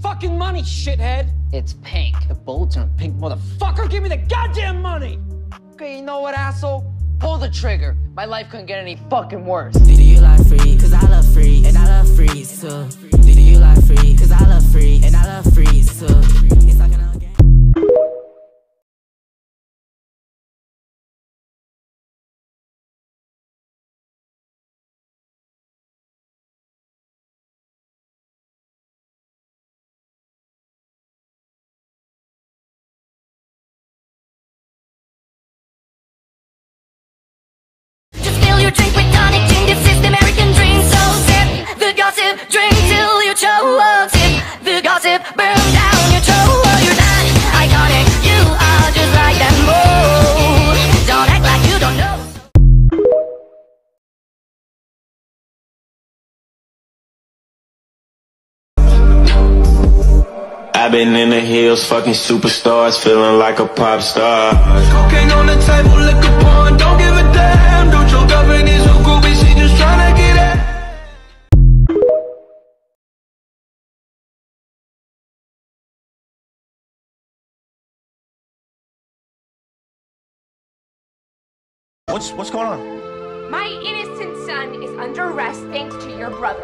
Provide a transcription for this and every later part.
The fucking money, shithead! It's pink. The bullets are pink, motherfucker! Give me the goddamn money! Okay, you know what, asshole? Pull the trigger. My life couldn't get any fucking worse. Do you like free? Cause I love free, I've been in the hills, fucking superstars, feeling like a pop star. Cocaine on the table, liquor porn, don't give a damn. Don't choke up in What's what's going on? My innocent son is under arrest thanks to your brother.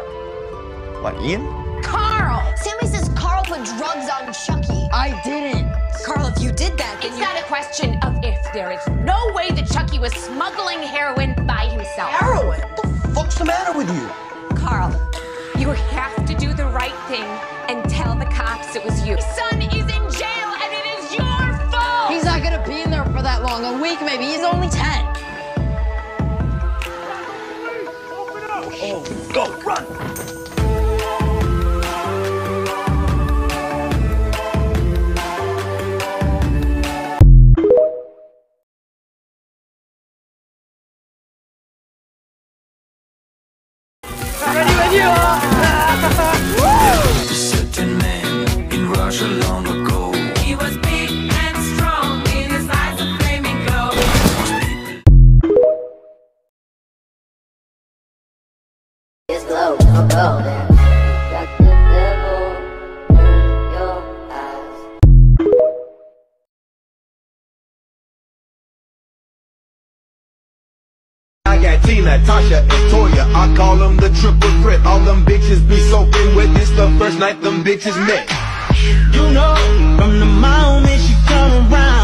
What, Ian? Carl! Sammy says Carl put drugs on Chucky. I didn't. Carl, if you did that, then It's you... not a question of if. There is no way that Chucky was smuggling heroin by himself. Heroin? What the fuck's the matter with you? Carl, you have to do the right thing and tell the cops it was you. Your son is in jail and it is your fault! He's not gonna be in there for that long. A week maybe. He's only 10. Go, run! certain glow. Got the devil in your eyes. I got Tina, Tasha, and Toya. I call them the triple threat. All them bitches be soaking wet. This the first night them bitches met. You know, from the moment she come around,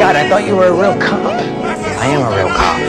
god, I thought you were a real cop. I am a real cop.